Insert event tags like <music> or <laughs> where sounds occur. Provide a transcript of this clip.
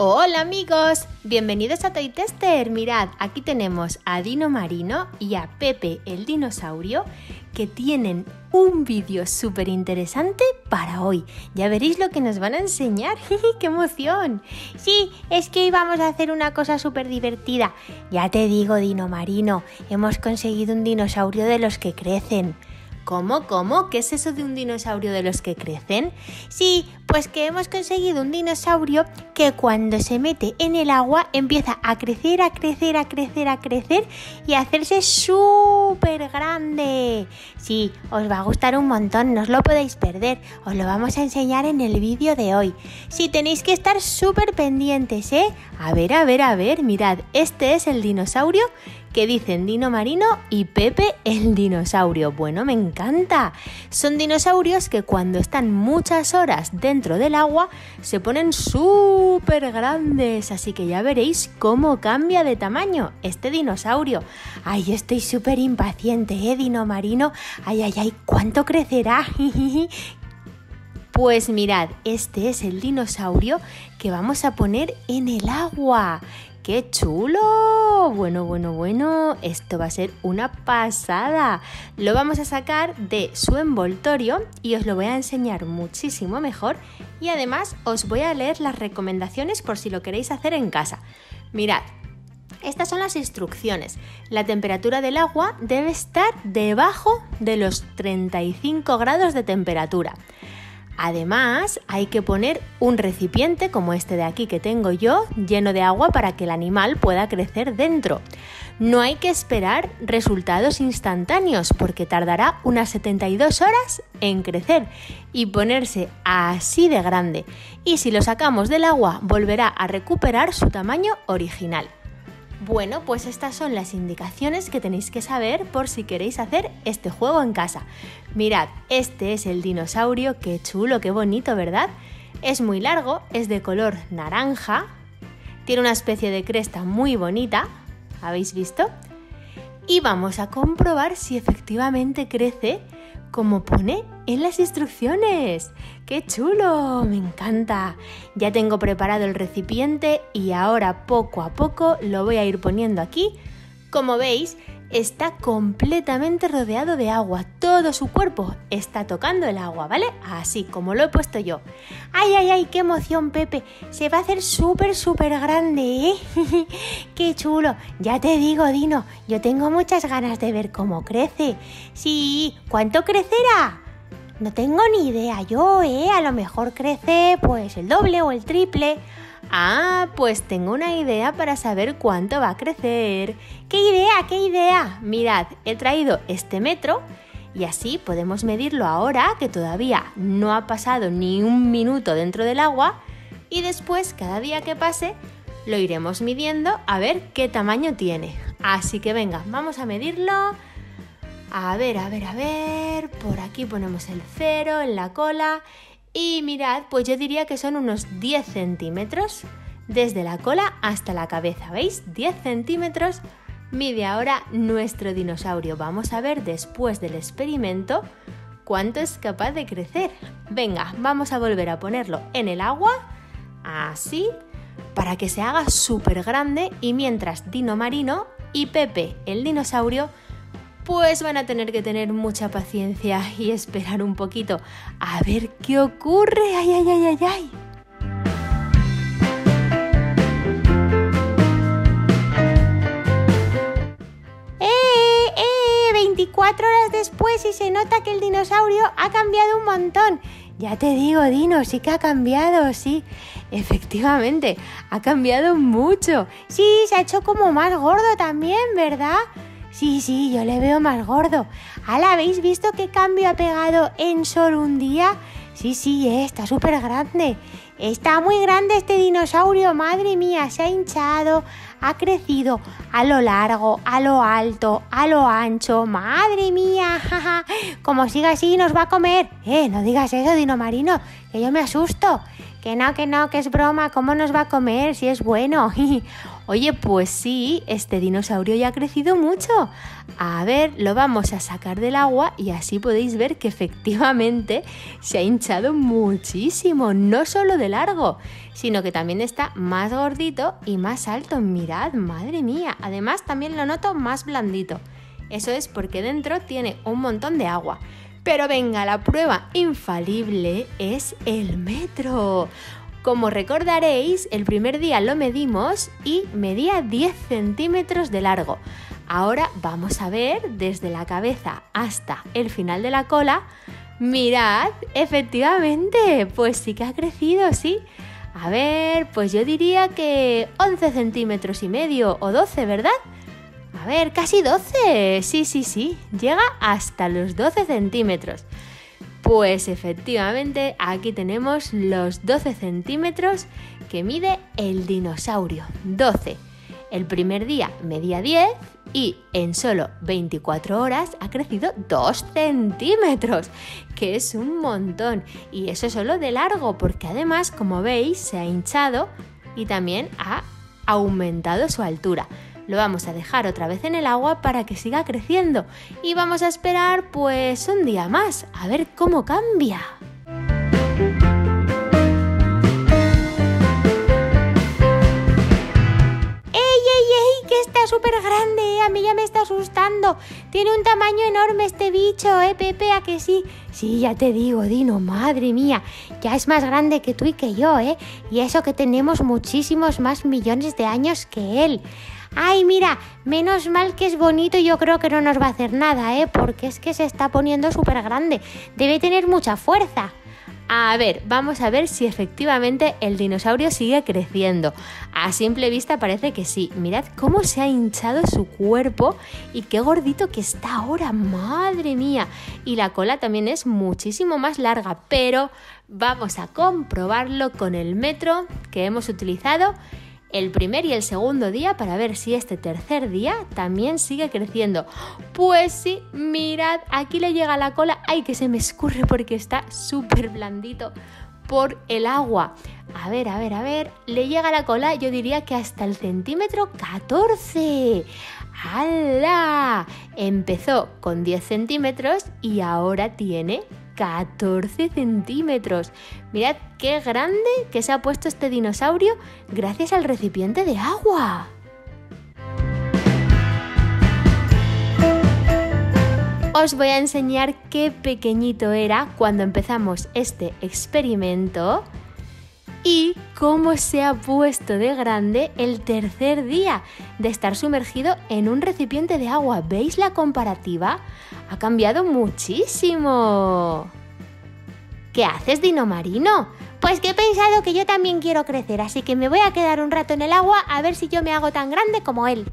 Hola amigos, bienvenidos a Toy Tester. Mirad, aquí tenemos a Dino Marino y a Pepe el dinosaurio que tienen un vídeo súper interesante para hoy. Ya veréis lo que nos van a enseñar. <laughs> ¡Qué emoción! Sí, es que íbamos a hacer una cosa súper divertida. Ya te digo, Dino Marino, hemos conseguido un dinosaurio de los que crecen. ¿Cómo? ¿Cómo? ¿Qué es eso de un dinosaurio de los que crecen? Sí, pues que hemos conseguido un dinosaurio que cuando se mete en el agua empieza a crecer, a crecer, a crecer, a crecer y a hacerse súper grande. Sí, os va a gustar un montón, no os lo podéis perder. Os lo vamos a enseñar en el vídeo de hoy. Sí, tenéis que estar súper pendientes, ¿eh? A ver, a ver, a ver, mirad, este es el dinosaurio que dicen Dino Marino y Pepe el dinosaurio. Bueno, me encanta. Son dinosaurios que cuando están muchas horas dentro del agua se ponen súper grandes, así que ya veréis cómo cambia de tamaño este dinosaurio. Ay, estoy súper impaciente, ¿eh, Dino Marino? Ay, ay, ay, ¿cuánto crecerá? <laughs> Pues mirad, este es el dinosaurio que vamos a poner en el agua. ¡Qué chulo! Bueno, bueno, bueno, esto va a ser una pasada. Lo vamos a sacar de su envoltorio y os lo voy a enseñar muchísimo mejor y además os voy a leer las recomendaciones por si lo queréis hacer en casa. Mirad, estas son las instrucciones. La temperatura del agua debe estar debajo de los 35 grados de temperatura. Además, hay que poner un recipiente como este de aquí que tengo yo, lleno de agua para que el animal pueda crecer dentro. No hay que esperar resultados instantáneos porque tardará unas 72 horas en crecer y ponerse así de grande. Y si lo sacamos del agua, volverá a recuperar su tamaño original. Bueno, pues estas son las indicaciones que tenéis que saber por si queréis hacer este juego en casa. Mirad, este es el dinosaurio, qué chulo, qué bonito, ¿verdad? Es muy largo, es de color naranja, tiene una especie de cresta muy bonita, ¿habéis visto? Y vamos a comprobar si efectivamente crece como pone en las instrucciones. ¡Qué chulo! Me encanta. Ya tengo preparado el recipiente y ahora poco a poco lo voy a ir poniendo aquí. Como veis, está completamente rodeado de agua. Todo su cuerpo está tocando el agua, ¿vale? Así como lo he puesto yo. ¡Ay, ay, ay! ¡Qué emoción, Pepe! Se va a hacer súper, súper grande, ¿eh? <laughs> ¡Qué chulo! Ya te digo, Dino, yo tengo muchas ganas de ver cómo crece. Sí, ¿cuánto crecerá? No tengo ni idea yo, ¿eh? A lo mejor crece pues el doble o el triple. Ah, pues tengo una idea para saber cuánto va a crecer. ¿Qué idea? ¿Qué idea? Mirad, he traído este metro y así podemos medirlo ahora que todavía no ha pasado ni un minuto dentro del agua y después cada día que pase lo iremos midiendo a ver qué tamaño tiene. Así que venga, vamos a medirlo. A ver, a ver, a ver. Por aquí ponemos el cero en la cola y mirad, pues yo diría que son unos 10 centímetros desde la cola hasta la cabeza. ¿Veis? 10 centímetros mide ahora nuestro dinosaurio. Vamos a ver después del experimento cuánto es capaz de crecer. Venga, vamos a volver a ponerlo en el agua, así, para que se haga súper grande y mientras Dino Marino y Pepe, el dinosaurio, pues van a tener que tener mucha paciencia y esperar un poquito a ver qué ocurre. ¡Ay, ay, ay, ay, ay! ¡Eh, eh! 24 horas después y se nota que el dinosaurio ha cambiado un montón. Ya te digo, Dino, sí que ha cambiado, sí. Efectivamente, ha cambiado mucho. Sí, se ha hecho como más gordo también, ¿verdad? Sí, sí, yo le veo más gordo. ¿Hala, habéis visto qué cambio ha pegado en solo un día? Sí, sí, eh, está súper grande. Está muy grande este dinosaurio, madre mía, se ha hinchado, ha crecido a lo largo, a lo alto, a lo ancho. Madre mía, jaja, como siga así nos va a comer. Eh, no digas eso, Dino Marino, que yo me asusto. Que no, que no, que es broma, ¿cómo nos va a comer si es bueno? <laughs> Oye, pues sí, este dinosaurio ya ha crecido mucho. A ver, lo vamos a sacar del agua y así podéis ver que efectivamente se ha hinchado muchísimo, no solo de largo, sino que también está más gordito y más alto. Mirad, madre mía. Además también lo noto más blandito. Eso es porque dentro tiene un montón de agua. Pero venga, la prueba infalible es el metro. Como recordaréis, el primer día lo medimos y medía 10 centímetros de largo. Ahora vamos a ver desde la cabeza hasta el final de la cola. Mirad, efectivamente, pues sí que ha crecido, sí. A ver, pues yo diría que 11 centímetros y medio o 12, ¿verdad? A ver, casi 12. Sí, sí, sí. Llega hasta los 12 centímetros. Pues efectivamente, aquí tenemos los 12 centímetros que mide el dinosaurio. 12. El primer día medía 10 y en solo 24 horas ha crecido 2 centímetros, que es un montón. Y eso solo de largo, porque además, como veis, se ha hinchado y también ha aumentado su altura. Lo vamos a dejar otra vez en el agua para que siga creciendo y vamos a esperar pues un día más a ver cómo cambia. está súper grande, a mí ya me está asustando. Tiene un tamaño enorme este bicho, ¿eh, Pepe? ¿A que sí? Sí, ya te digo, Dino, madre mía, ya es más grande que tú y que yo, ¿eh? Y eso que tenemos muchísimos más millones de años que él. Ay, mira, menos mal que es bonito, yo creo que no nos va a hacer nada, ¿eh? Porque es que se está poniendo súper grande. Debe tener mucha fuerza. A ver, vamos a ver si efectivamente el dinosaurio sigue creciendo. A simple vista parece que sí. Mirad cómo se ha hinchado su cuerpo y qué gordito que está ahora, madre mía. Y la cola también es muchísimo más larga, pero vamos a comprobarlo con el metro que hemos utilizado el primer y el segundo día para ver si este tercer día también sigue creciendo. Pues sí, mirad, aquí le llega la cola. ¡Ay, que se me escurre porque está súper blandito! por el agua. A ver, a ver, a ver, le llega la cola, yo diría que hasta el centímetro 14. ¡Hala! Empezó con 10 centímetros y ahora tiene 14 centímetros. Mirad qué grande que se ha puesto este dinosaurio gracias al recipiente de agua. Os voy a enseñar qué pequeñito era cuando empezamos este experimento y cómo se ha puesto de grande el tercer día de estar sumergido en un recipiente de agua. ¿Veis la comparativa? Ha cambiado muchísimo. ¿Qué haces, Dino Marino? Pues que he pensado que yo también quiero crecer, así que me voy a quedar un rato en el agua a ver si yo me hago tan grande como él.